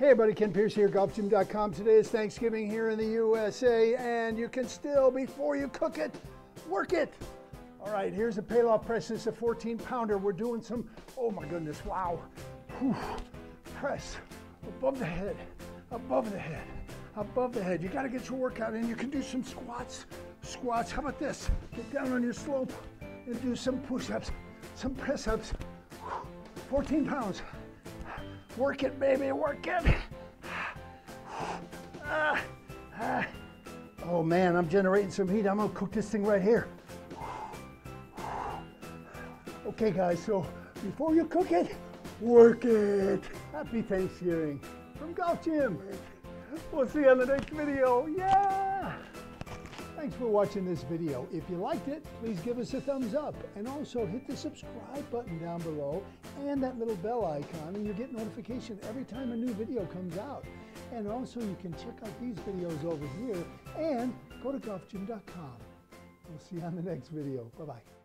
Hey everybody, Ken Pierce here, golfgym.com. Today is Thanksgiving here in the USA, and you can still, before you cook it, work it. All right, here's a Pallof press. Is a 14 pounder. We're doing some, oh my goodness, wow. Whew. Press above the head, above the head, above the head. You gotta get your workout in. You can do some squats, squats. How about this? Get down on your slope and do some push-ups, some press-ups. 14 pounds. Work it, baby, work it. Oh man, I'm generating some heat. I'm gonna cook this thing right here. Okay guys, so before you cook it, work it. Happy Thanksgiving from Golf Gym. We'll see you on the next video. Yeah! For watching this video. If you liked it, please give us a thumbs up and also hit the subscribe button down below and that little bell icon and you get notification every time a new video comes out. And also you can check out these videos over here and go to golfgym.com. We'll see you on the next video. Bye-bye.